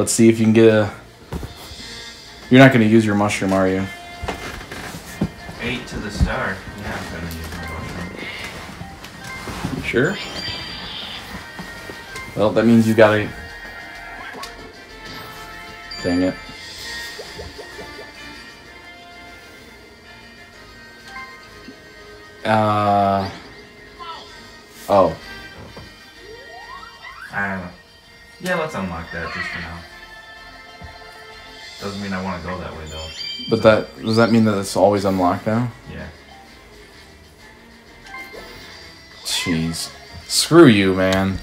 Let's see if you can get a. You're not going to use your mushroom, are you? Eight to the star. Yeah, I'm gonna use my mushroom. Sure. Well, that means you gotta. Dang it. Uh. Oh. I don't know. Yeah, let's unlock that just for now. Doesn't mean I want to go that way though. But that does that mean that it's always unlocked now? Yeah. Jeez. Screw you, man.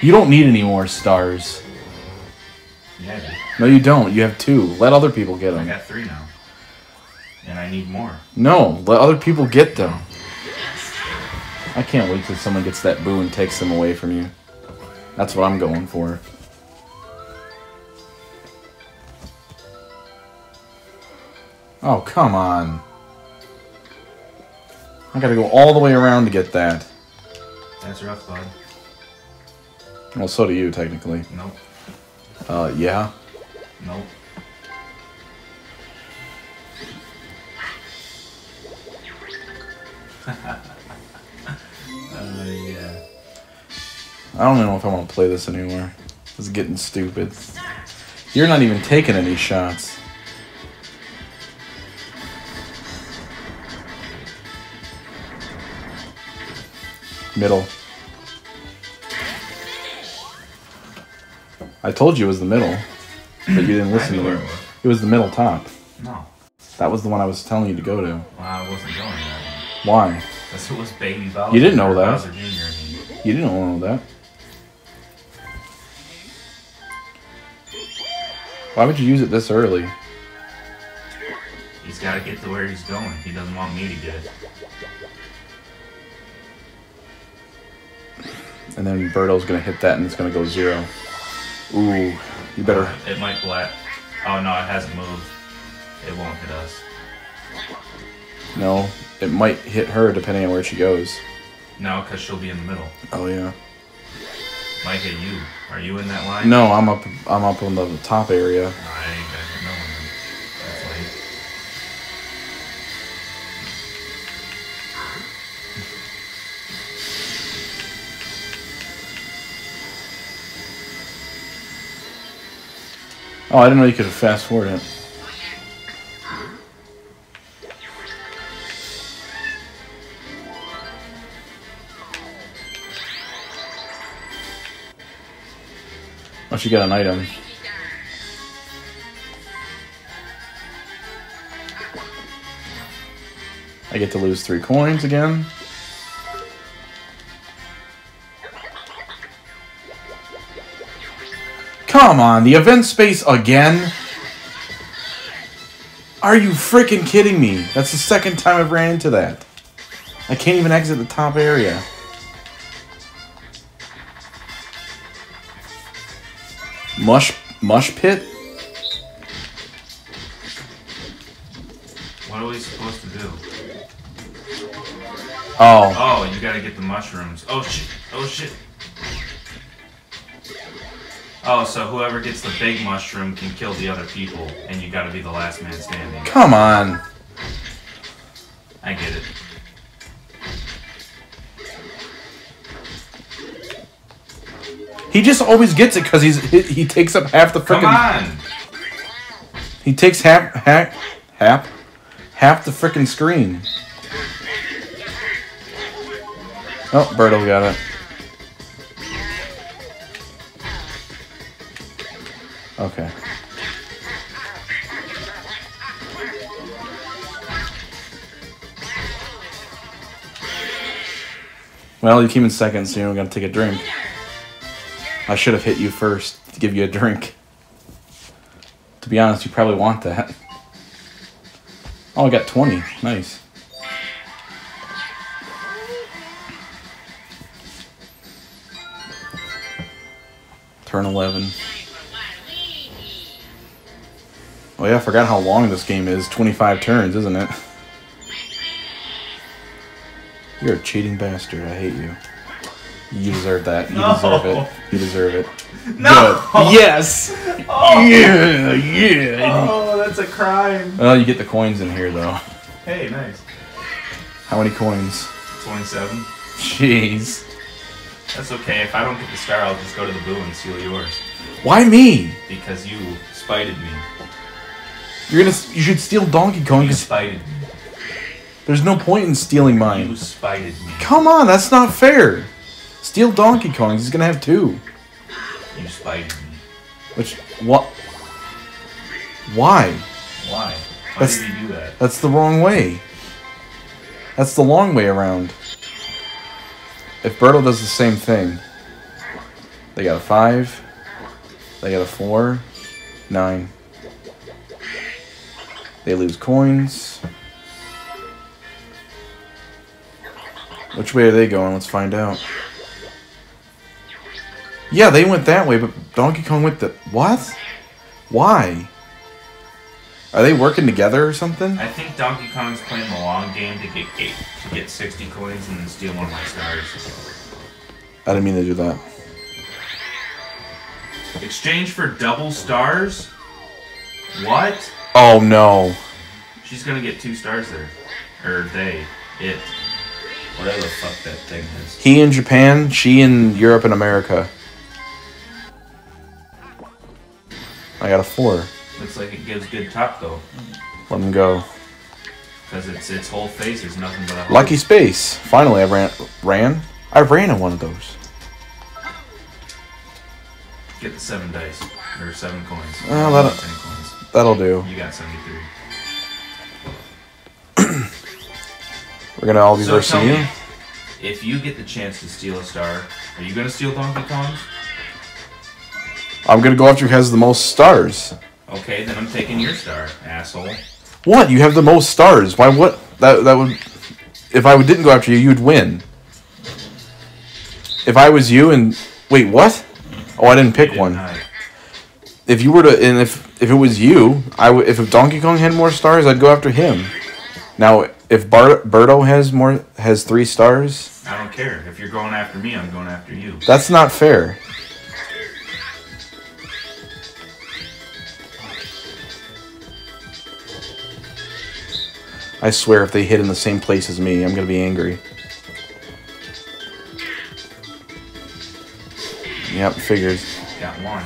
You don't need any more stars. Yeah. No, you don't. You have two. Let other people get them. I got three now. And I need more. No, let other people get them. I can't wait till someone gets that boo and takes them away from you. That's what I'm going for. Oh, come on. I gotta go all the way around to get that. That's rough, bud. Well, so do you, technically. Nope. Uh, yeah. Nope. uh, yeah. I don't even know if I want to play this anymore. It's getting stupid. You're not even taking any shots. Middle. I told you it was the middle, but you didn't listen to me. it was. It was the middle top. No. That was the one I was telling you to go to. Well, I wasn't going that one. Why? That's what was Baby Bowser. You didn't know that. Bowser Jr. You didn't know that. Why would you use it this early? He's got to get to where he's going. He doesn't want me to get it. And then Birdo's gonna hit that and it's gonna go zero. Ooh, you better. It might black. Oh no, it hasn't moved. It won't hit us. No, it might hit her depending on where she goes. No, because she'll be in the middle. Oh yeah. Might hit you. Are you in that line? No, I'm up. I'm up on the top area. I Oh, I didn't know you could have fast forward it. Oh, she got an item. I get to lose three coins again. Come on, the event space again? Are you freaking kidding me? That's the second time I've ran into that. I can't even exit the top area. Mush mush pit? What are we supposed to do? Oh, Oh, you gotta get the mushrooms. Oh shit. Oh shit. Oh, so whoever gets the big mushroom can kill the other people, and you gotta be the last man standing. come on. I get it. He just always gets it because he's he, he takes up half the Come freaking. on! He takes half half half half the freaking screen. Oh, Berto got it. Well, you came in second, so you're gonna take a drink. I should have hit you first to give you a drink. To be honest, you probably want that. Oh, I got 20. Nice. Turn 11. Oh yeah, I forgot how long this game is. 25 turns, isn't it? You're a cheating bastard. I hate you. You deserve that. You No. deserve it. You deserve it. No! Good. Yes! Oh! Yeah, yeah. Oh, that's a crime. Well, you get the coins in here, though. Hey, nice. How many coins? 27. Jeez. That's okay. If I don't get the star, I'll just go to the boo and steal yours. Why me? Because you spited me. You're gonna. You should steal Donkey Kong You spited me. There's no point in stealing mine. You spited me. Come on, that's not fair. Steal Donkey Kong. He's gonna have two. You spited me. Which what? Why? Why? Why That's- did you do that? That's the wrong way. That's the long way around. If Bertle does the same thing, they got a five, they got a four, nine. They lose coins. Which way are they going? Let's find out. Yeah, they went that way, but Donkey Kong went the what? Why? Are they working together or something? I think Donkey Kong's playing the long game to get eight, to get 60 coins and then steal one of my stars. I didn't mean to do that. Exchange for double stars? What? Oh no. She's gonna get two stars there. Or they. It. Whatever the fuck that thing is. He in Japan, she in Europe and America. I got a four. Looks like it gives good top though. Let him go. Because its its whole face is nothing but a Lucky space. Finally, I ran. Ran. I ran in one of those. Get the seven dice. Or seven coins. Oh, that'll- coins. That'll do. You got 73. We're gonna all be So tell you. me, if you get the chance to steal a star, are you gonna steal Donkey Kong's? I'm gonna go after who has the most stars. Okay, then I'm taking your star, asshole. What? You have the most stars. Why? What? That that would. If I didn't go after you, you'd win. If I was you and wait, what? Oh, I didn't pick did one. If you were to, and if if it was you, I would. If Donkey Kong had more stars, I'd go after him. Now, if Bart, Birdo has more, has three stars, I don't care. If you're going after me, I'm going after you. that's not fair. I swear, if they hit in the same place as me, I'm gonna be angry. Yep, figures. Got one.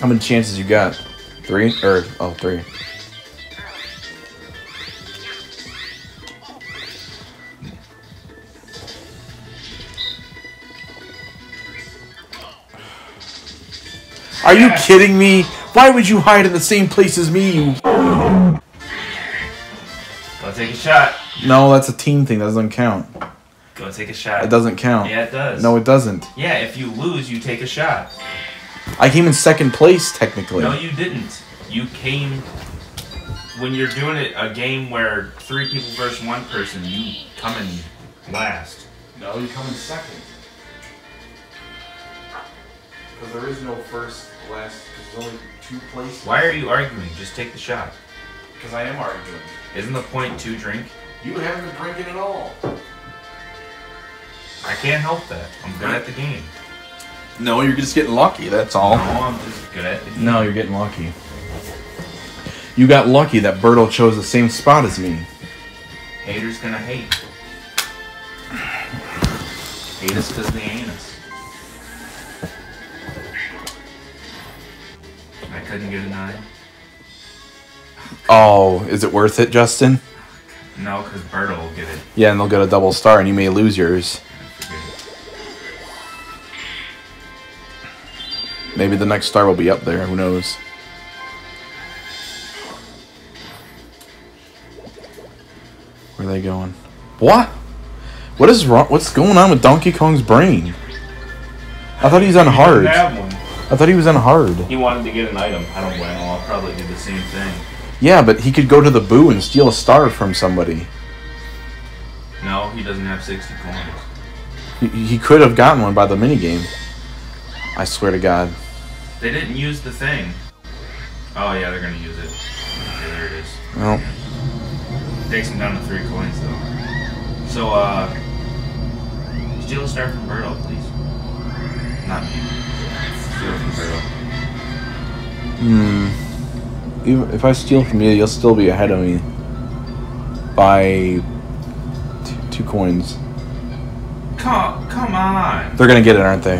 How many chances you got? Three? Or, oh, three. Are you kidding me? Why would you hide in the same place as me? you- Go take a shot. No, that's a team thing. That doesn't count. Go take a shot. It doesn't count. Yeah, it does. No, it doesn't. Yeah, if you lose, you take a shot. I came in second place, technically. No, you didn't. You came when you're doing it a game where three people versus one person. You come in last. No, you come in second. Because there is no first, last, because there's only two places. Why are you arguing? Just take the shot. Because I am arguing. Isn't the point to drink? You haven't been drinking at all. I can't help that. I'm good at the game. No, you're just getting lucky, that's all. No, I'm just good at the game. No, you're getting lucky. You got lucky that Berto chose the same spot as me. Haters gonna hate. Hate us because they ain't us. Couldn't get a nine. Oh, is it worth it, Justin? No, because Berto will get it. Yeah, and they'll get a double star, and you may lose yours. Maybe the next star will be up there. Who knows? Where are they going? What? What is wrong? What's going on with Donkey Kong's brain? I thought he was on hard. He doesn't have one. I thought he was on hard. He wanted to get an item. I don't blame him. I'll probably do the same thing. Yeah, but he could go to the boo and steal a star from somebody. No, he doesn't have 60 coins. He, he could have gotten one by the minigame. I swear to God. They didn't use the thing. Oh, yeah, they're gonna use it. Okay, there it is. Well, Takes him down to three coins, though. So, uh. Steal a star from Birdo, please. Not me. Steal from Birdo. Hmm. Even if I steal from you, you'll still be ahead of me by two, two coins. Come, come on. They're gonna get it, aren't they?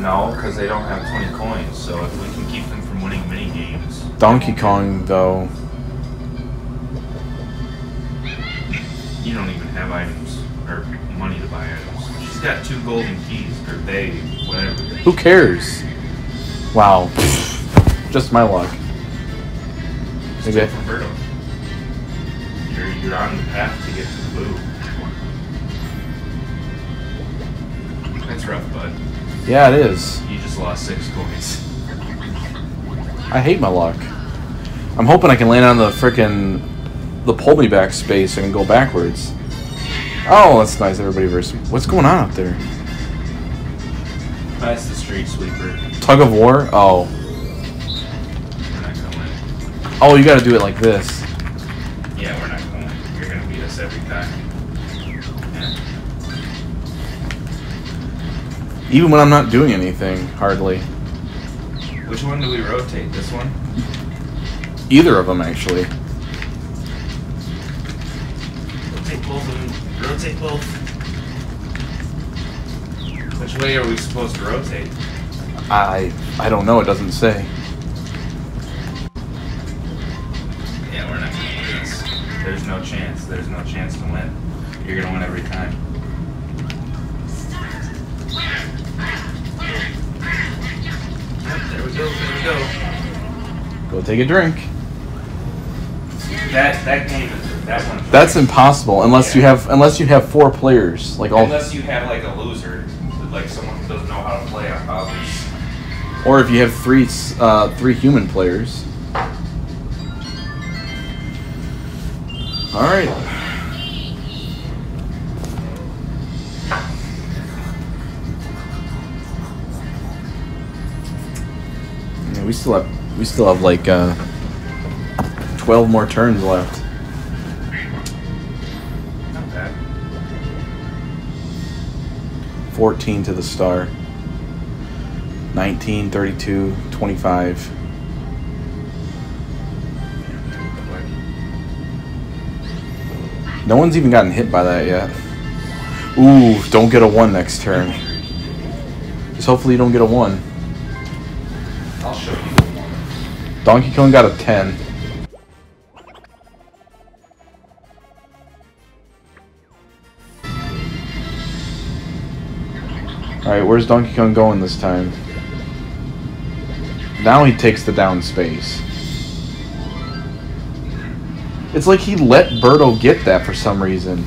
No, because they don't have 20 coins. So if we can keep them from winning mini games. Donkey Kong, though. You don't even have items or money to buy items. She's got two golden keys, or they, whatever. Who cares? Wow. Just my luck. Maybe I- You're, you're on the path to get to the blue. That's rough, bud. Yeah, it is. You just lost six coins. I hate my luck. I'm hoping I can land on the frickin' the pull me back space and go backwards. Oh, that's nice. Everybody versus. What's going on up there? That's the street sweeper. Tug of war? Oh. We're not gonna win. Oh, you gotta do it like this. Yeah, we're not gonna. You're gonna beat us every time. Yeah. Even when I'm not doing anything, hardly. Which one do we rotate? This one? Either of them, actually. Rotate both of them. Rotate both. Which way are we supposed to rotate? I I don't know. It doesn't say. Yeah, we're not gonna win this. There's no chance. There's no chance to win. You're gonna win every time. There we go. There we go. Go take a drink. That that game is that one. That's impossible unless you have unless you have four players. Like all, Unless you have like a loser, like someone who doesn't know how to play on hobbies. or if you have three uh, three human players. All right. Yeah, we still have we still have like uh, twelve more turns left. 14 to the star. 19, 32, 25. No one's even gotten hit by that yet. Ooh, don't get a 1 next turn. Just hopefully you don't get a 1. I'll show you one. Donkey Kong got a 10. Alright, where's Donkey Kong going this time? Now he takes the down space. It's like he let Birdo get that for some reason.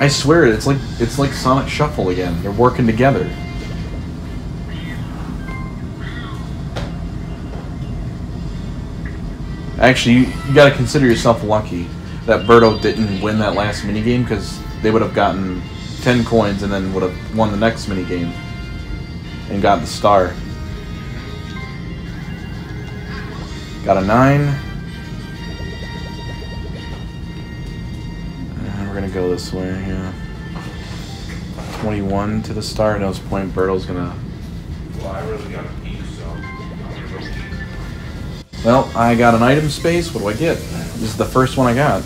I swear it's like it's like Sonic Shuffle again. They're working together. Actually, you, you got to consider yourself lucky that Birdo didn't win that last minigame because they would have gotten 10 coins and then would have won the next mini game and got the star. Got a 9. And we're going to go this way, yeah. 21 to the star. At this point, going to Well, I really got a piece, so I'm gonna go pee. Well, I got an item space. What do I get? This is the first one I got.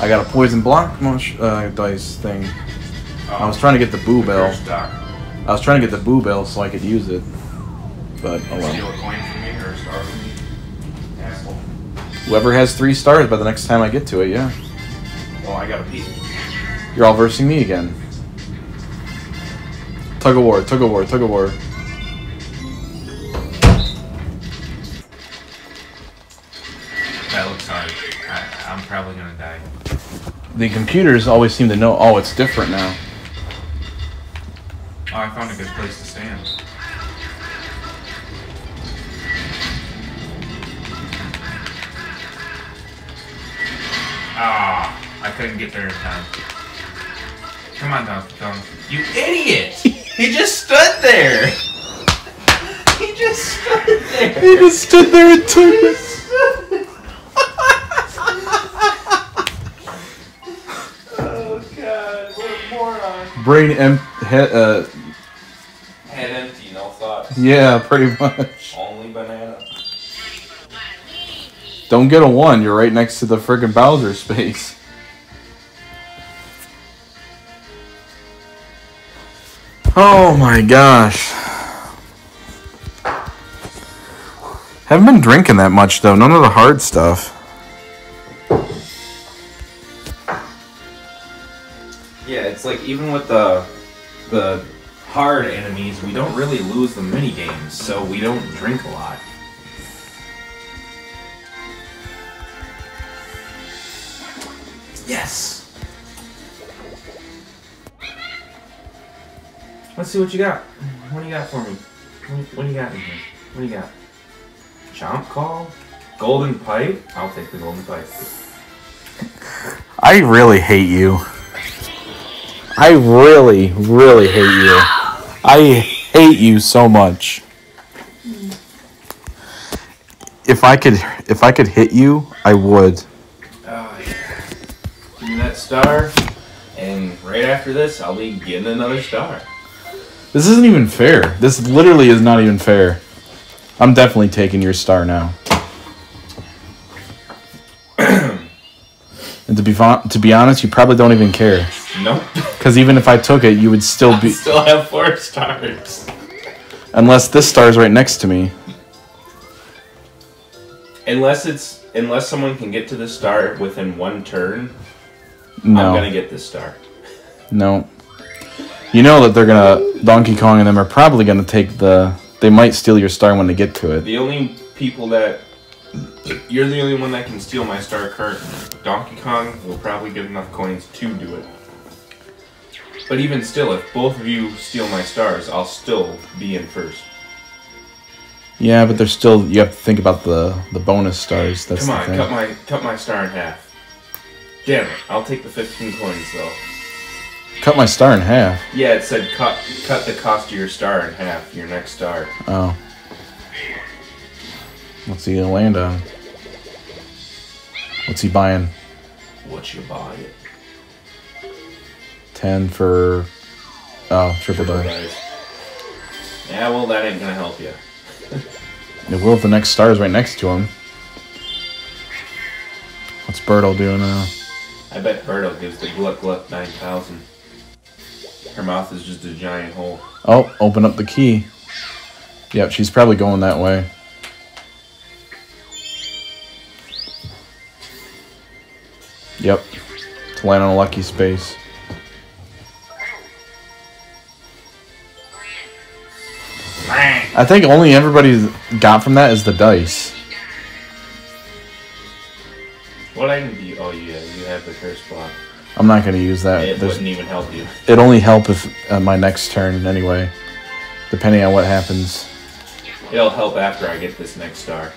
I got a poison block uh, dice thing. I was Oh, trying to get the boo bell. I was trying to get the boo bell so I could use it. But, oh Steal well. a coin from me or a star from me? Asshole. Whoever has three stars by the next time I get to it, yeah. Well, I got a piece. You're all versing me again. Tug of war, tug of war, tug of war. The computers always seem to know, oh, it's different now. Oh, I found a good place to stand. Ah, I couldn't get there in time. Come on, Donkey Kong. You idiot! he just stood there! He just stood there. He just stood there and took it. Oh god, what a moron. Brain em- he- uh, Head empty, no thoughts. yeah, pretty much. Only banana. Don't get a one. You're right next to the friggin' Bowser space. Oh my gosh. Haven't been drinking that much though. None of the hard stuff. It's like even with the the hard enemies, we don't really lose the mini games, so we don't drink a lot. Yes. Let's see what you got. What do you got for me? What, do you got in here? What do you got? Chomp call? Golden pipe? I'll take the golden pipe. I really hate you. I really, really hate you. I hate you so much. If I could if I could hit you, I would. Oh yeah. Give me that star, and right after this, I'll be getting another star. This isn't even fair. This literally is not even fair. I'm definitely taking your star now. and to be to be honest, you probably don't even care. Nope. Because even if I took it, you would still be. Still have four stars. Unless this star's right next to me. Unless it's unless someone can get to the star within one turn, No. I'm gonna get this star. No. You know that they're gonna Donkey Kong and them are probably gonna take the. They might steal your star when they get to it. The only people that you're the only one that can steal my star currently. Donkey Kong will probably get enough coins to do it. But even still, if both of you steal my stars, I'll still be in first. Yeah, but there's still you have to think about the the bonus stars. That's Come on, the thing. cut my cut my star in half. Damn it! I'll take the fifteen coins though. Cut my star in half. Yeah, it said cut cut the cost of your star in half. Your next star. Oh. What's he gonna land on? What's he buying? What you buying? 10 for oh, triple, triple dice. dice. Yeah, well, that ain't gonna help you. it will if the next star is right next to him. What's Bertle doing now? I bet Bertle gives the Gluck Gluck 9000. Her mouth is just a giant hole. Oh, open up the key. Yep, she's probably going that way. Yep. To land on a lucky space. I think only everybody got from that is the dice. What item do you? Oh yeah, you have the curse block. I'm not going to use that. It There's- wouldn't even help you. It only help if uh, my next turn anyway, depending on what happens. It'll help after I get this next star.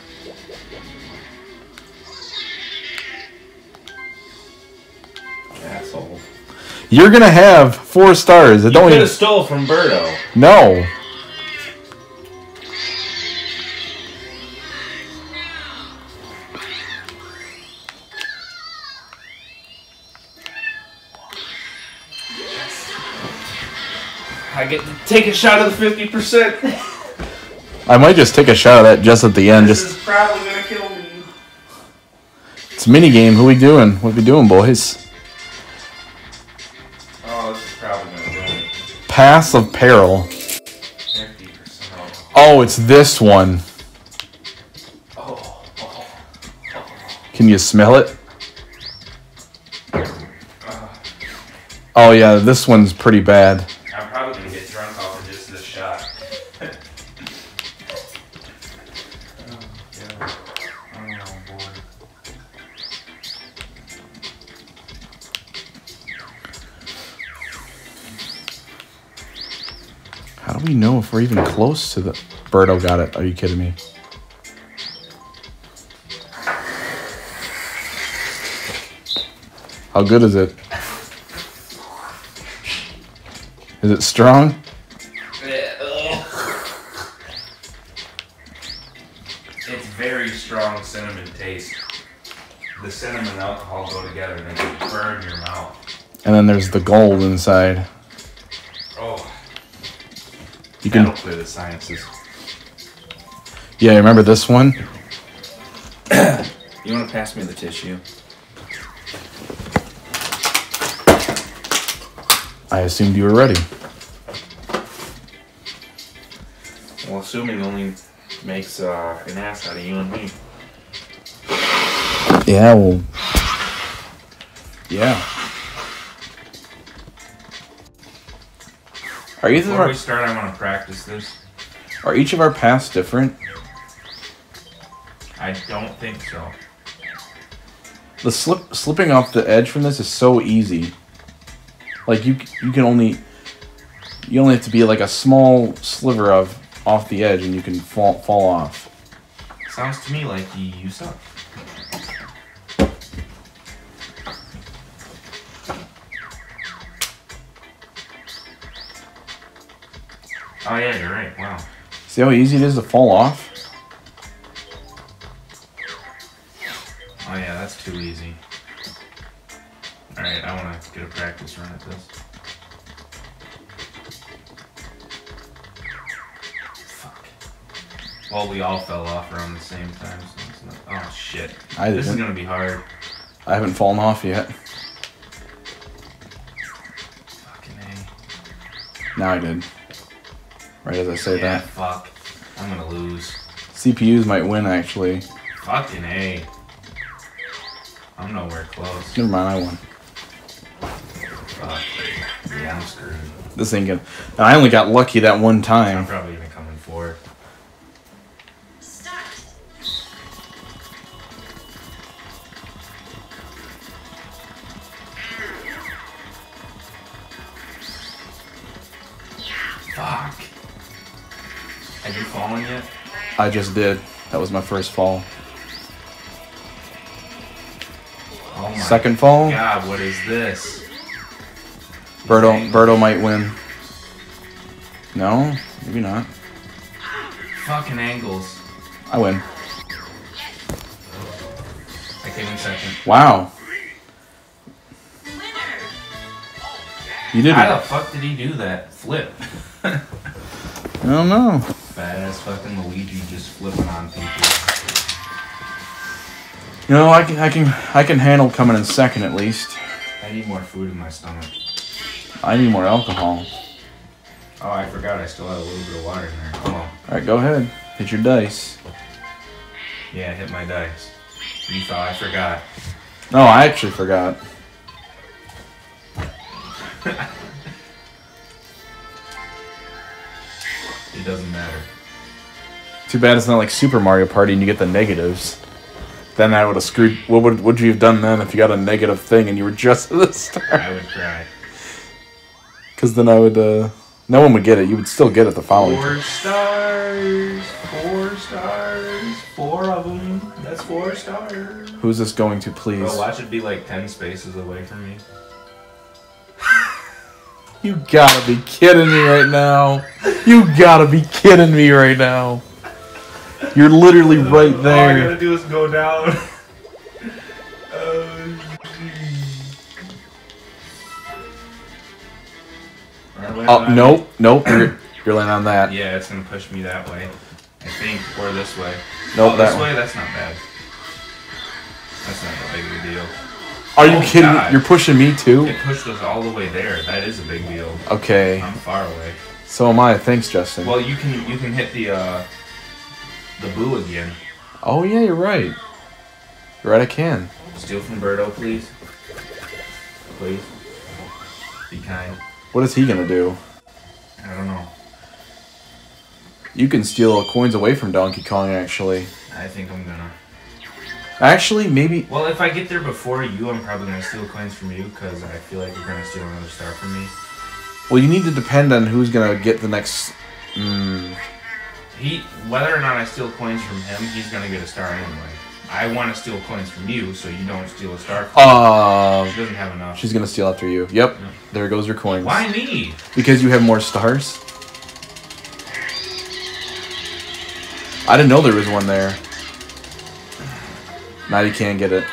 Asshole. You're gonna have four stars. It You don't could even, have stole from Birdo. no. Take a shot of the fifty percent. I might just take a shot of that just at the end. This Just is probably gonna kill me. it's a mini game. Who we doing? What we doing, boys? Oh, this is probably gonna kill me. Pass of peril. Fifty percent. Oh, it's this one. Oh, oh, oh. Can you smell it? Uh. Oh yeah, this one's pretty bad. Do we know if we're even close to the? Birdo got it. Are you kidding me? How good is it? Is it strong? It's very strong cinnamon taste. The cinnamon and alcohol go together and they burn your mouth. And then there's the gold inside. You can the sinuses. Yeah, remember this one? You want to pass me the tissue? I assumed you were ready. Well, assuming only makes uh, an ass out of you and me. Yeah, well Yeah. Are either of Before our we start, I want to practice this. are each of our paths different? I don't think so. The slip slipping off the edge from this is so easy. Like you you can only you only have to be like a small sliver of off the edge and you can fall fall off. Sounds to me like you suck. Oh yeah, you're right. Wow. See how easy it is to fall off? Oh yeah, that's too easy. Alright, I want to get a practice run at this. Fuck. Well, we all fell off around the same time, so it's not. Oh shit. I This is didn't. gonna be hard. I haven't fallen off yet. Fucking A. Now I did. Right as I say yeah, that. fuck. I'm gonna lose. CPUs might win actually. Fucking A. I'm nowhere close. Never mind, I won. Fuck. Yeah, I'm screwed. This ain't gonna. I only got lucky that one I'm time. Just did. That was my first fall. Oh my Second fall, God, what is this? Birdo Dang. Birdo might win. No, maybe not. Fucking angles. I win. I came in second. Wow, Winner. you did How it. the fuck did he do that? Flip. I don't know. Badass fucking Luigi just flipping on people. You know, I can, I can, I can handle coming in second at least. I need more food in my stomach. I need more alcohol. Oh, I forgot I still had a little bit of water in there. Hold on. All right, go ahead. Hit your dice. Yeah, hit my dice. You thought I forgot. No, I actually forgot. It doesn't matter. Too bad it's not like Super Mario Party and you get the negatives. Then I would have screwed. What would would you have done then if you got a negative thing and you were just at the start? I would cry. Because then I would. uh No one would get it. You would still get it the following. Four stars. Four stars. Four of them. That's four stars. Who's this going to, please? Bro, watch it be like 10 spaces away from me. You gotta be kidding me right now. You gotta be kidding me right now. You're literally right there. All I gotta do is go down. oh, Oh, nope, nope. You're, you're laying on that. Yeah, it's gonna push me that way. I think, or this way. Nope, oh, that this one. way, that's not bad. That's not a big of a deal. Are you Oh, kidding? God. You're pushing me too? It pushed us all the way there. That is a big deal. Okay. I'm far away. So am I. Thanks, Justin. Well, you can you can hit the uh the boo again. Oh, yeah, you're right. You're right, I can. Steal from Birdo, please. Please. Be kind. What is he gonna do? I don't know. You can steal coins away from Donkey Kong, actually. I think I'm gonna. Actually, maybe. Well, if I get there before you, I'm probably gonna steal coins from you because I feel like you're gonna steal another star from me. Well, you need to depend on who's gonna get the next. Mm, He, whether or not I steal coins from him, he's gonna get a star anyway. I want to steal coins from you, so you don't steal a star. From uh, She doesn't have enough. she's gonna steal after you. Yep. Yeah. There goes your coins. Why me? Because you have more stars. I didn't know there was one there. Now you can't get it.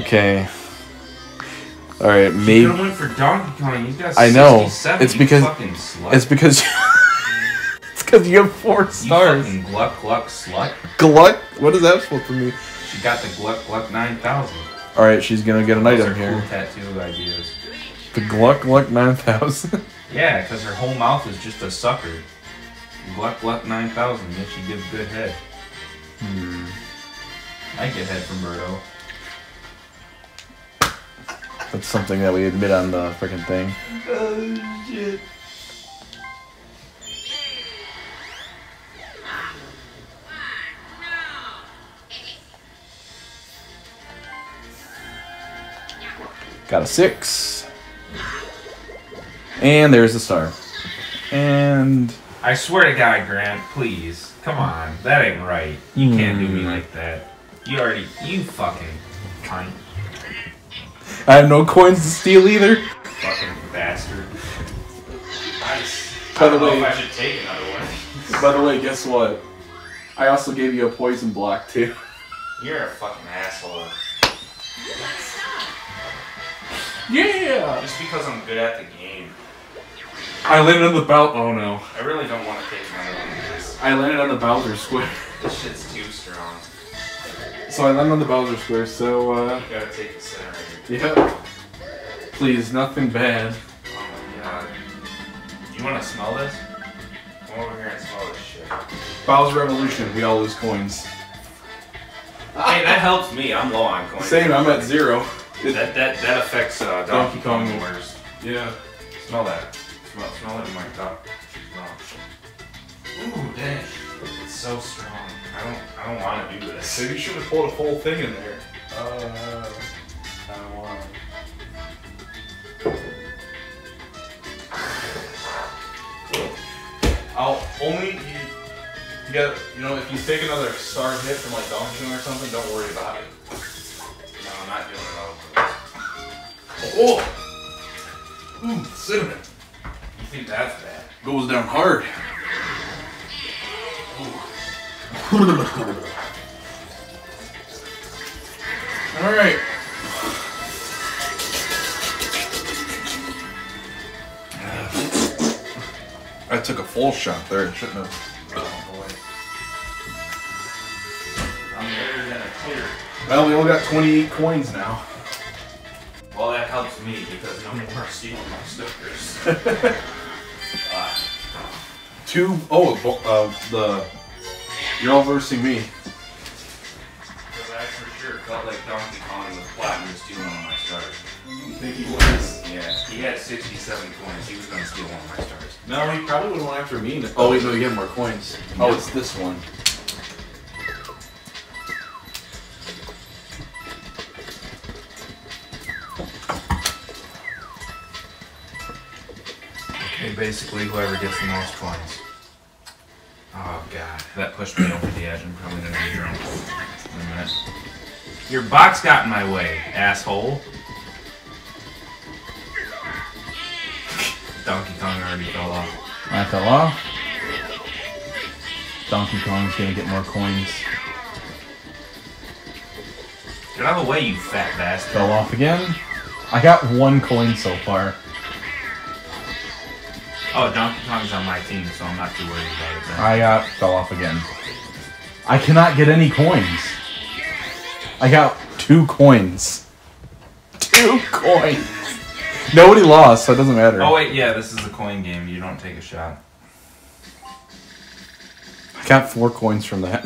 Okay. All right, You maybe could went for Donkey Kong. You got I know. It's because- slut. it's because it's because you have four You stars. fucking gluck gluck slut. Gluck. What is that supposed to mean? She got the gluck gluck nine thousand. All right, she's gonna get an Those item here. cool tattoo ideas. The Gluck Gluck nine thousand. Yeah, because her whole mouth is just a sucker. Gluck Gluck 9000, yet she gives good head. Hmm. I get head from Birdo. That's something that we admit on the freaking thing. Oh, shit. Got a six. And there's a star. And I swear to God, Grant, please. Come on. That ain't right. You can't do me mm. like that. You already. You fucking cunt. I have no coins to steal either. Fucking bastard. I, just, By I don't the know way- if I should take another one. By the way, guess what? I also gave you a poison block too. You're a fucking asshole. Yeah. Just because I'm good at the game. I landed on the Bow. Oh no. I really don't want to take my of. I landed on the Bowser Square. This shit's too strong. So I landed on the Bowser Square. So uh, You gotta take the center. yeah. Please, nothing bad. Oh my god. You wanna smell this? Come over here and smell this shit. Bowser Revolution. We all lose coins. Hey, that helps me. I'm low on coins. Same. I'm at zero. That that that affects uh, Donkey Kong. Wars. Yeah. Smell that. Smell smell it in my cup. Smell. Ooh, dang. It's so strong. I don't I don't want to do this. So you should have pulled a full thing in there. Uh, I don't want. I'll only you, you get you know if you take another star hit from like Donkey or something, don't worry about it. No, I'm not doing it all. Oh, ooh, cinnamon You think that's bad? goes down hard. All right. I took a full shot there. I shouldn't have. Boy. I'm better than a titter. Well, we only got 28 coins now. Well, that helps me because no more stealing my stickers. uh, Two oh, uh, the. You're all versing me. Because I for sure felt like Donkey Kong was plotting to steal one of my stars. You think he was? Yeah, he had 67 coins. He was going to steal one of my stars. No, he probably would have went after me. Oh wait, no, you get more coins. Oh, it's this one. Basically whoever gets the most coins. Oh god, that pushed me over the edge. I'm probably gonna be drunk in a minute. Your box got in my way, asshole. Donkey Kong already fell off. I fell off. Donkey Kong's gonna get more coins. Get out of the way, you fat bastard. Fell off again. I got one coin so far. Oh, Donkey Kong's on my team, so I'm not too worried about it then. I got fell off again. I cannot get any coins. I got two coins. Two coins. Nobody lost, so it doesn't matter. Oh wait, yeah, this is a coin game. You don't take a shot. I got four coins from that.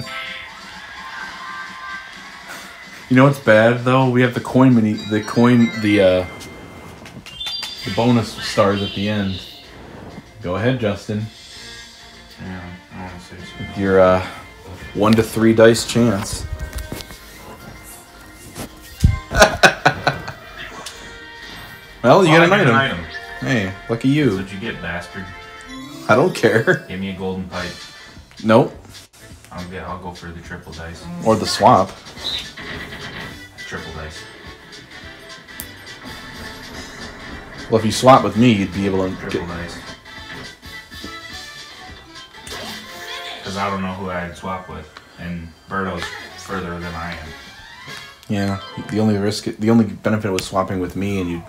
You know what's bad though? We have the coin mini, the coin, the uh, the bonus stars at the end. Go ahead, Justin. Yeah, I want to say so. Your uh, one to three dice chance. well, you Oh, get I an item. Hey, lucky you. what you get, bastard. I don't care. Give me a golden pipe. Nope. I'll get. I'll go for the triple dice. Or the swap. Triple dice. Well, if you swap with me, you'd be able to Triple get. dice. Because I don't know who I'd swap with. and Birdo's further than I am. Yeah. The only risk, the only benefit was swapping with me, and you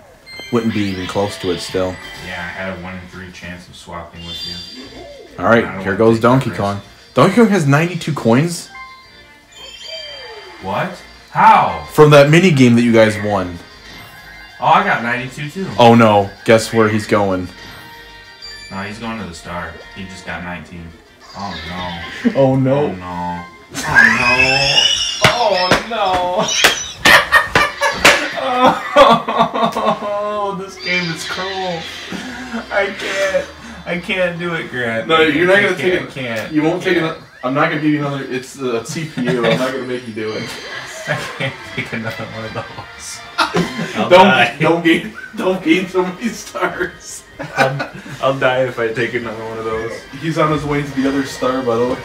wouldn't be even close to it still. Yeah, I had a one in three chance of swapping with you. All right, here goes Donkey. Kong. Donkey Kong has 92 coins What? How? from that mini game that you guys won. Oh, I got 92 too. Oh no! Guess where he's going? No, he's going to the star. He just got 19. Oh no. Oh no. Oh no! Oh no. Oh no. Oh, this game is cruel. I can't. I can't do it, Grant. No, you're not gonna I take can't, it. Can't. You won't take Can't. it. I'm not gonna give you another. It's a CPU. I'm not gonna make you do it. I can't take another one of those. Don't die. don't gain don't gain so many stars. I'll, I'll die if I take another one of those. He's on his way to the other star, by the way.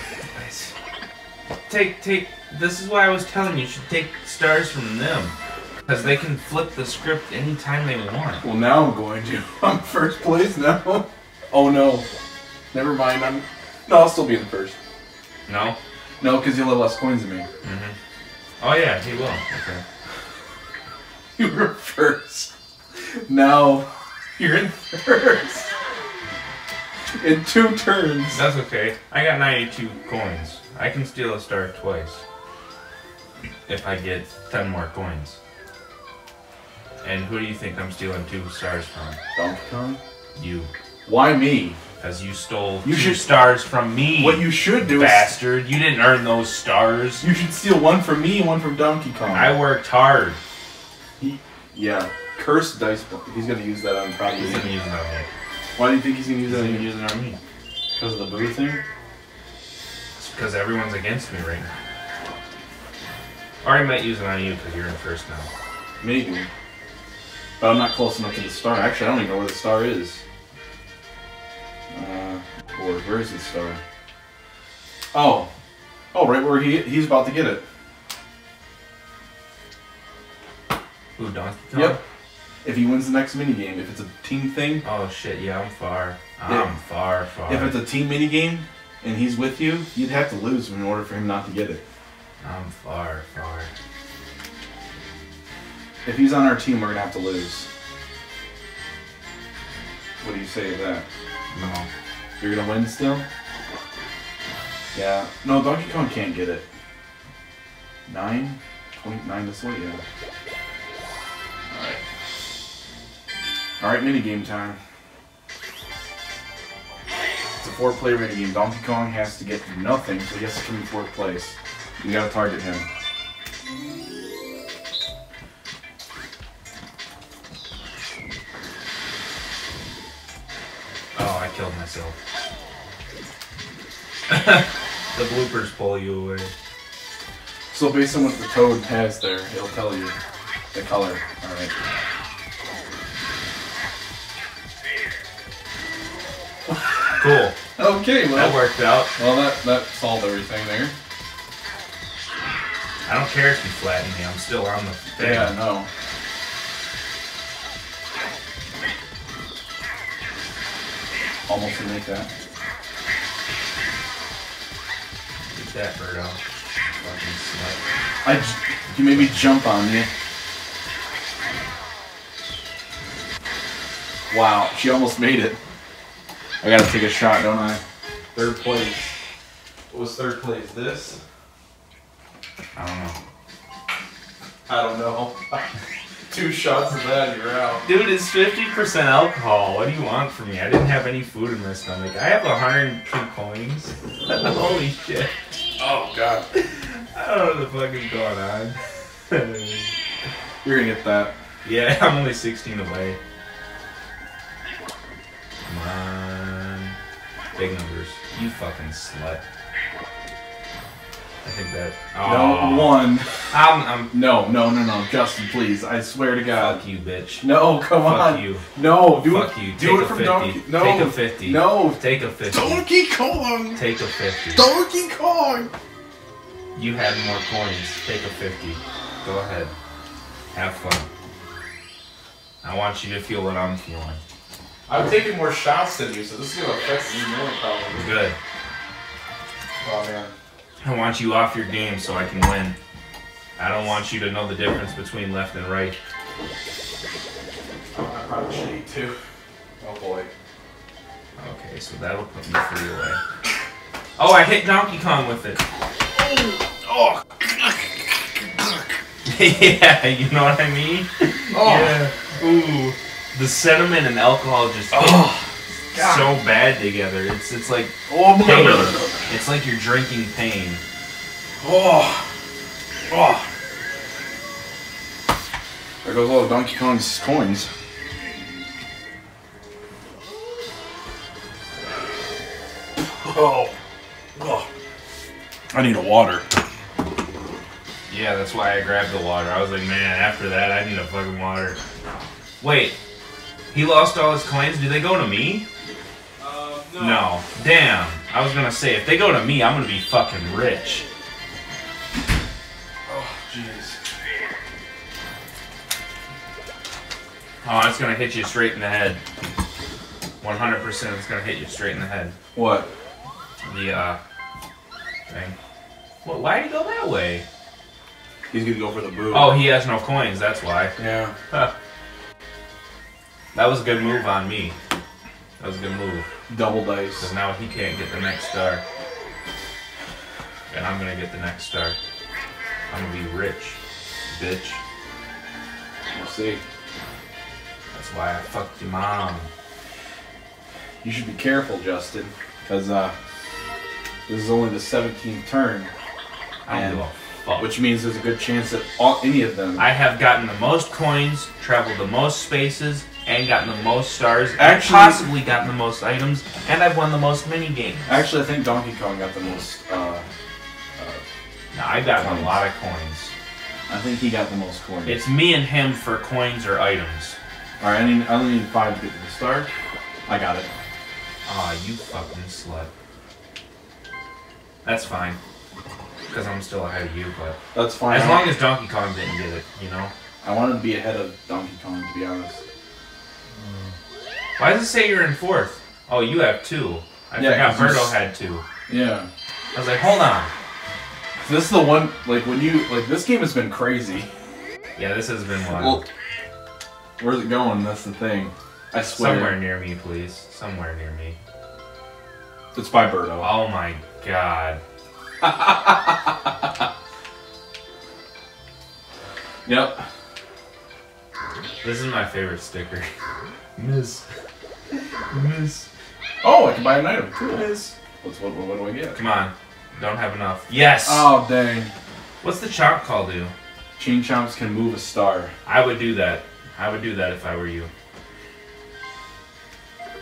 Take, take. This is why I was telling you, you should take stars from them. Because they can flip the script anytime they want. Well, now I'm going to. I'm first place now. Oh no. Never mind. I'm. No, I'll still be in first. No? No, because you'll have less coins than me. Mm-hmm. Oh, yeah, he will. Okay. You were first. Now you're in first. In two turns. That's okay. I got 92 coins. I can steal a star twice. If I get 10 more coins. And who do you think I'm stealing two stars from? Donkey Kong. You. Why me? Because you stole You two should- stars from me. What you should do bastard. You didn't earn those stars. you should steal one from me and one from Donkey Kong. I worked hard. yeah. Cursed dice. bo- He's gonna use that on probably. He's gonna use it on me. Why do you think he's gonna use He's that? gonna use it on me. Because of the boo thing. It's because everyone's against me right now. Or he might use it on you because you're in first now. Maybe. But I'm not close enough to the star. Actually, I don't even know where the star is. Uh, or where is the star? Oh. Oh, right where he he's about to get it. Who, Donkey Kong? Yep. If he wins the next mini game, if it's a team thing, Oh shit, yeah, I'm far. I'm far, far. if it's a team mini game and he's with you, you'd have to lose in order for him not to get it. I'm far, far. If he's on our team, we're gonna have to lose. What do you say to that? No. You're gonna win still? Yeah. No, Donkey Kong can't get it. Nine? Twenty-nine this way, yeah. Alright. Alright, minigame time. It's a four-player minigame. Donkey Kong has to get nothing, so he has to come in fourth place. You gotta target him. Oh, I killed myself. the bloopers pull you away. So based on what the toad has there, it'll tell you the color. Alright. Okay, That worked out. well that, that solved everything there. I don't care if you flatten me. I'm still on the thing. Yeah, no. Almost to make that. Get that bird out. Fucking slut. I, j- you made me jump on you. Wow, she almost made it. I gotta take a shot, don't I? Third place. What was third place? This? I don't know. I don't know. Two shots of that you're out. Dude, it's 50% alcohol. What do you want from me? I didn't have any food in my stomach. I have 102 coins. Holy shit. Oh god. I don't know what the fuck is going on. You're gonna get that. yeah, I'm only 16 away. Come on. Big numbers. You fucking slut. I think that. No, Oh. one. I'm, I'm. No, no, no, no. Justin, please. I swear to God. Fuck you, bitch. No, come Fuck on. you. No, do Fuck it. you. Do Take it a from 50. Donkey. No. Take a 50. No. Take a 50. Donkey Kong. Take a 50. Donkey Kong. You have more coins. Take a 50. Go ahead. Have fun. I want you to feel what I'm feeling. I'm taking more shots than you, so this is gonna affect you more probably. Good. Oh man. I want you off your game so I can win. I don't want you to know the difference between left and right. I probably should eat too. Oh boy. Okay, so that'll put me three away. Oh, I hit Donkey Kong with it. Oh, yeah, you know what I mean? Oh. Yeah. Ooh. The cinnamon and alcohol just oh, so bad together. It's it's like oh, pain. boy. It's like you're drinking pain. oh, oh. There goes all of Donkey Kong's coins. Oh, oh. I need a water. Yeah, that's why I grabbed the water. I was like, man, after that, I need a fucking water. Wait, he lost all his coins. Do they go to me? Uh, No. Damn. I was gonna say, if they go to me, I'm gonna be fucking rich. Oh, jeez. Oh, it's gonna hit you straight in the head. 100% it's gonna hit you straight in the head. What? The, uh, thing. What, why'd he go that way? He's gonna go for the boo. Oh, he has no coins, that's why. yeah. That was a good move on me. That was a good move. Double dice. Because now he can't get the next star. And I'm gonna get the next star. I'm gonna be rich, bitch. We'll see. That's why I fucked your mom. You should be careful, Justin, because uh, this is only the 17th turn, I don't give a fuck. which means there's a good chance that all, any of them. I have gotten the most coins, traveled the most spaces, and gotten the most stars, and Actually- possibly gotten the most items, and I've won the most mini games. Actually, I think Donkey Kong got the most. Uh, Now I got a lot of coins. I think he got the most coins. It's me and him for coins or items. All right, I need. I only need five to get to the start. I got it. Aw, you fucking slut. That's fine. Because I'm still ahead of you, but. That's fine. As long as Donkey Kong didn't get it, you know? I wanted to be ahead of Donkey Kong, to be honest. Why does it say you're in fourth? Oh, you have two. I Yeah, forgot 'cause you Birdo had two. Yeah. I was like, hold on. This is the one. Like when you like this game has been crazy. Yeah, this has been one. Well, where's it going? That's the thing. I swear. Somewhere near me, please. Somewhere near me. It's by Birdo. Oh my god. Yep. This is my favorite sticker. Miss. Miss. Oh, I can buy an item. Cool. What's what? What, what do I get? Come on. Don't have enough. Yes! Oh dang. What's the chomp call do? Chain Chomps can move a star. I would do that. I would do that if I were you.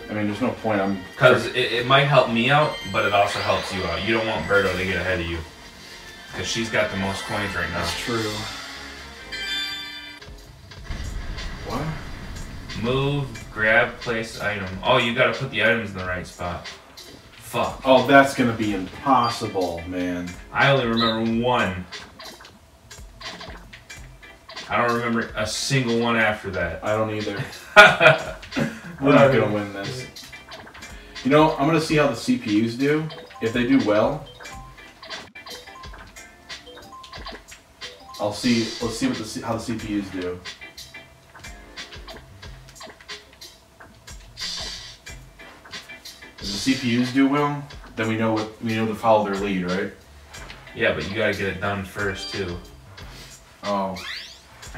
I mean, there's no point. I'm. Because it, it might help me out, but it also helps you out. You don't want Birdo to get ahead of you. Because she's got the most coins right now. That's true. What? Move, grab, place item. Oh, you gotta put the items in the right spot. Fuck. Oh, that's gonna be impossible, man. I only remember one. I don't remember a single one after that. I don't either. We're not gonna win this. You know, I'm gonna see how the CPUs do. If they do well, I'll see. Let's see what the how the CPUs do. If the CPUs do well, then we know what we know to follow their lead, right? Yeah, but you gotta get it done first too. Oh,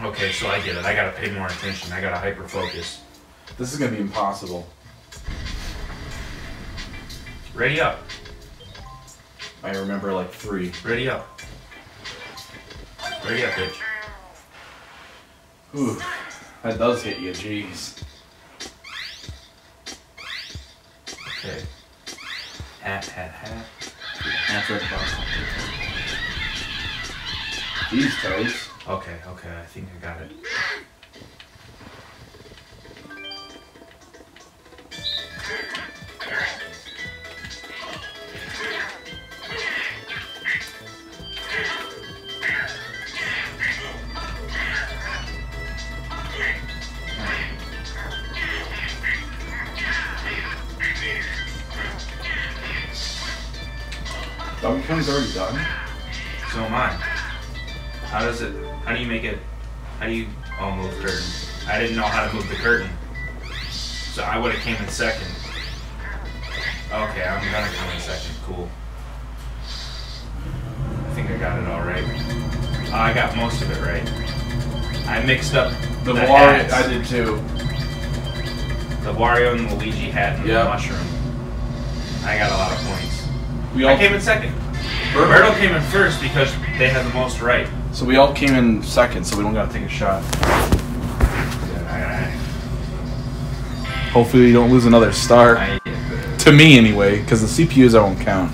Okay, so I get it. I gotta pay more attention. I gotta hyper focus. this is gonna be impossible. Ready up. I remember like three. Ready up. Ready up, bitch. Ooh, that does hit you. Jeez. Okay. Hat, hat, hat. That's right across. These toes. Okay, okay, I think I got it. Already done. So am I. How does it? How do you make it? How do you? Oh, move curtain. I didn't know how to move the curtain. So I would have came in second. Okay, I'm gonna come in second. Cool. I think I got it all right. Oh, I got most of it right. I mixed up The, the, Wario. I did too. the Wario and Luigi hat and Yeah. the mushroom. I got a lot of points. We I all came in second. Roberto came in first because they had the most right. so we all came in second, so we don't gotta take a shot. Hopefully, you don't lose another star. I, to me, anyway, because the CPUs I won't count.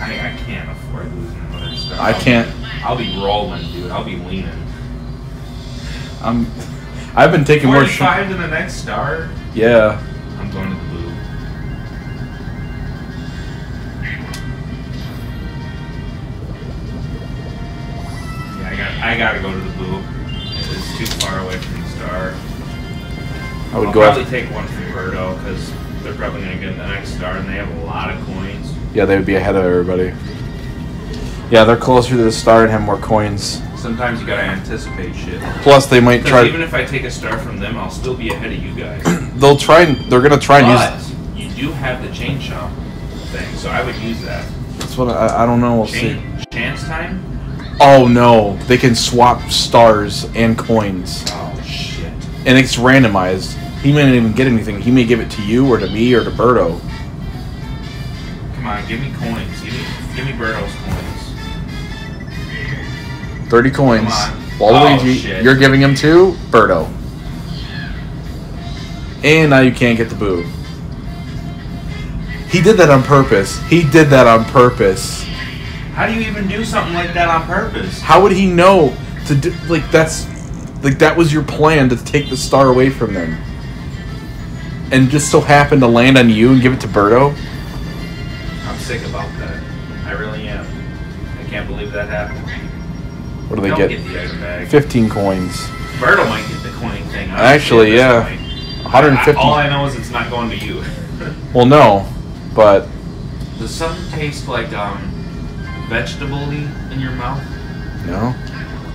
I, I can't afford losing another star. I I'll can't. Be, I'll be rolling, dude. I'll be leaning. I'm. I've been taking more shots. To the next star. Yeah. I'm going to I got. I gotta go to the blue. It's too far away from the star. I would I'll go probably after. take one from Birdo because they're probably gonna get the next star, and they have a lot of coins. Yeah, they would be ahead of everybody. Yeah, they're closer to the star and have more coins. Sometimes you gotta anticipate shit. Plus, they might try. even if I take a star from them, I'll still be ahead of you guys. They'll try and they're gonna try and use. But you do have the chain chomp thing, so I would use that. That's what I, I don't know. We'll see. Chance time? Oh no, they can swap stars and coins, Oh shit. and it's randomized. He may not even get anything. He may give it to you or to me or to Birdo. Come on, give me coins. Give me, give me Birdo's coins. Thirty coins. Waluigi, Oh, you're giving him to Birdo. And now you can't get the boo. He did that on purpose. He did that on purpose. How do you even do something like that on purpose? How would he know to do like that's like that was your plan to take the star away from them? And just so happened to land on you and give it to Birdo? I'm sick about that. I really am. I can't believe that happened. What do they Don't get? get the bag. 15 coins. Birdo might get the coin thing. honestly, Actually, yeah. point. 150. I- all I know is it's not going to you. Well, no, but Does something taste like um vegetable-y in your mouth? no.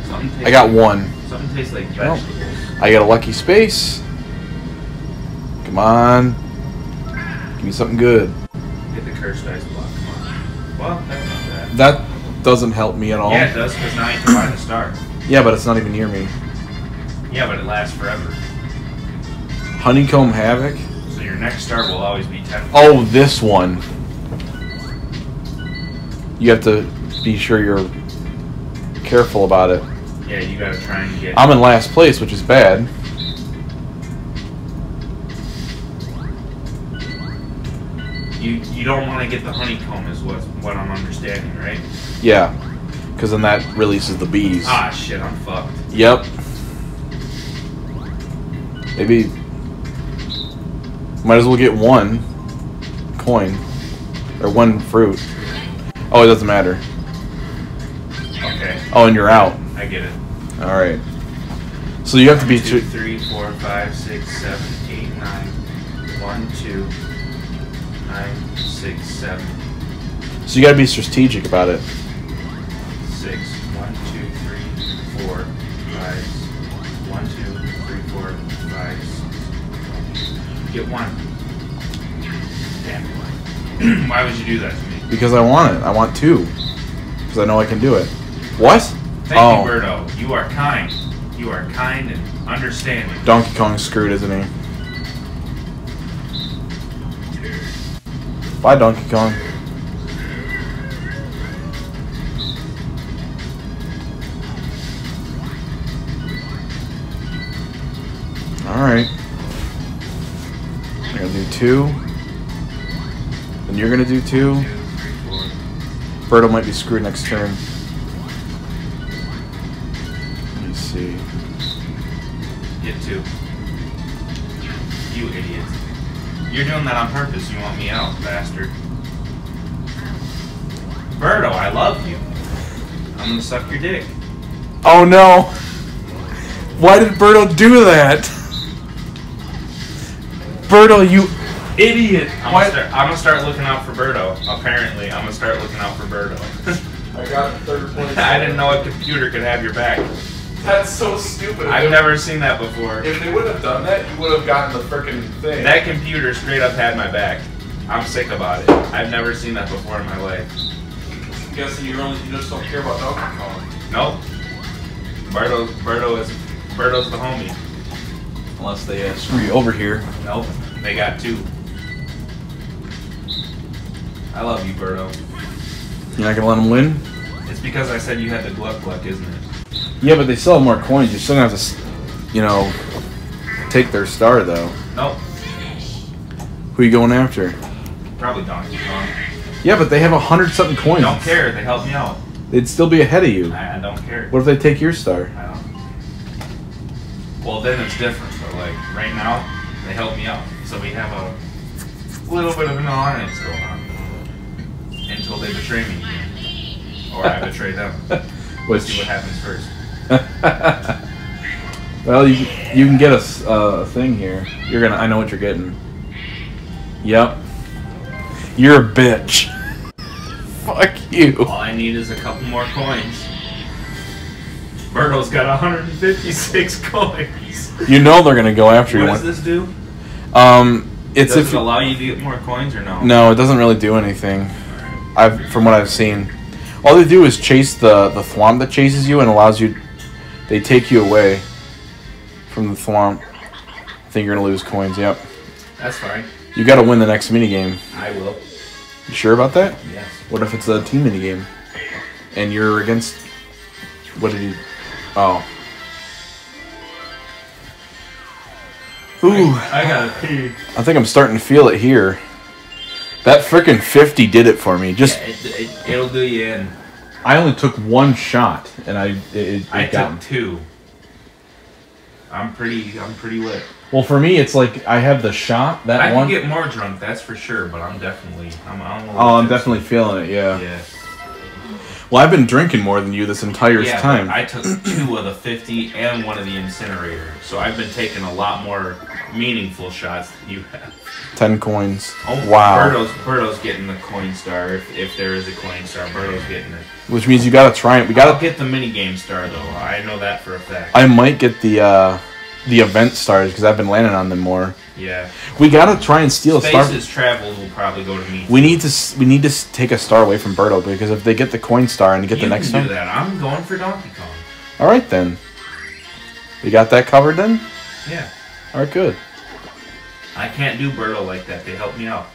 Something I got like, one. Something tastes like No. vegetables. I got a lucky space. Come on. Give me something good. Get the cursed ice block. Come on. Well, that's not bad. That doesn't help me at all. Yeah, it does because now you can buy the star. Yeah, but it's not even near me. Yeah, but it lasts forever. Honeycomb Havoc. So your next star will always be ten. Oh, this one. You have to be sure you're careful about it. Yeah, you gotta try and get. I'm in last place, which is bad. You you don't want to get the honeycomb, is what what I'm understanding, right? Yeah, because then that releases the bees. Ah, shit, I'm fucked. Yep. Maybe. Might as well get one coin. Or one fruit. Oh, it doesn't matter. Okay, Oh, and you're out. I get it. Alright. So you have to be. Two, Two, three, four, five, six, seven, eight, nine. One, two, nine, six, seven, so you gotta be strategic about it. six. One, two, three, four, five. One, two, three, four, five. six. Get one. Damn. Why would you do that to? Because I want it. I want two. Because I know I can do it. What? Thank oh. you, Birdo. You are kind. You are kind and understanding. Donkey Kong's screwed, isn't he? Bye, Donkey Kong. Alright. I'm gonna do two. And you're gonna do two. Two, three, four. Birdo might be screwed next turn. Let me see. Get two. You idiot. You're doing that on purpose. You want me out, bastard. Birdo, I love you. I'm gonna suck your dick. Oh no! Why did Birdo do that? Birdo, you idiot! I'm gonna, start, I'm gonna start looking out for Birdo. Apparently, I'm gonna start looking out for Birdo. I got third place. I didn't know a computer could have your back. That's so stupid. I've never seen that before. If they wouldn't have done that, you would have gotten the freaking thing. That computer straight up had my back. I'm sick about it. I've never seen that before in my life. I'm guessing you only you just don't care about Donkey Kong. Nope. Birdo, Birdo is Birdo's the homie. Unless they uh, screw you over here. Nope. They got two. I love you, Birdo. You're not gonna let them win? It's because I said you had the Gluck Gluck, isn't it? Yeah, but they still have more coins. You're still gonna have to, you know, take their star though. Nope. Who you going after? Probably Donkey Kong. Yeah, but they have a hundred something coins. I Don't care. They helped me out. They'd still be ahead of you. I, I don't care. What if they take your star? I don't. Well, then it's different. But like right now, they help me out, so we have a little bit of an alliance going on until they betray me, or I betray them. We'll see what happens first. well, you you can get a uh, a thing here. You're gonna. I know what you're getting. Yep. You're a bitch. Fuck you. All I need is a couple more coins. Birdo's got 156 coins. You know they're gonna go after you. What does this do? Um, it's Does if it allow you to get more coins or no? no, it doesn't really do anything. I've from what I've seen, all they do is chase the the thwomp that chases you and allows you. They take you away from the thwomp. I think you're gonna lose coins. Yep. That's fine. You got to win the next minigame. I will. You sure about that? Yes. What if it's a team minigame? And you're against. What did you. Oh. Ooh. I gotta pee. I think I'm starting to feel it here. That frickin' 50 did it for me. Just. Yeah, it, it, it'll do you in. I only took one shot, and I. It, it I got took me. two. I'm pretty. I'm pretty lit. Well, for me, it's like I have the shot, that I one. can get more drunk, that's for sure. But I'm definitely. I'm. Oh, I'm oh, I'm definitely feeling it, yeah. Yeah. Well, I've been drinking more than you this entire yeah, time. I took two of the 50 and one of the incinerator, so I've been taking a lot more meaningful shots than you have. 10 coins. Oh, wow. Birdo's, Birdo's getting the coin star if, if there is a coin star. Birdo's getting it. Which means you gotta try it. We I'll gotta. get the mini game star though. I know that for a fact. I might get the uh, the event stars because I've been landing on them more. Yeah. We gotta try and steal a star. Traveled will probably go to me. We need to we need to take a star away from Birdo because if they get the coin star and get you the next one, that. I'm going for Donkey Kong. all right then. We got that covered then. Yeah. All right, good. I can't do Birdo like that. They help me out.